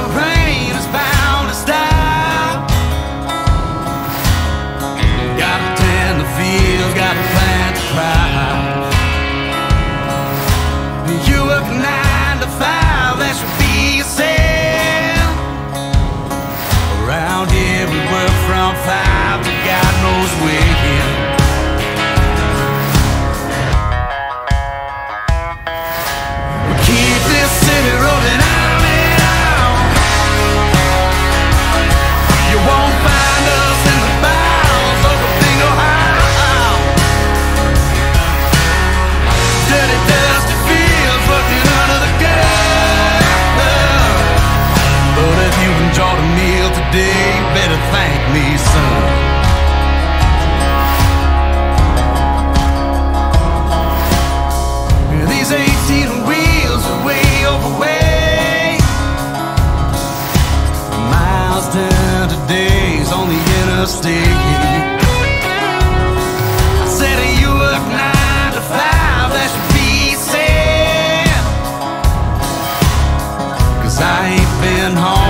around. day, better thank me, son. These 18 wheels are way overweight. Miles down to days on the interstate. I said you work nine to five, that should be said. Cause I ain't been home.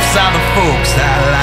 left side of folks I like.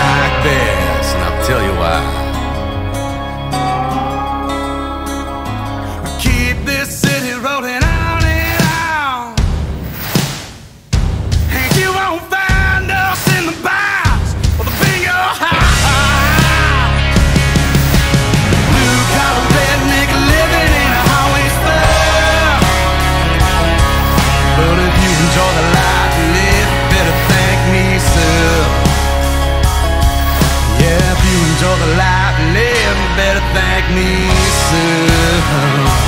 back me soon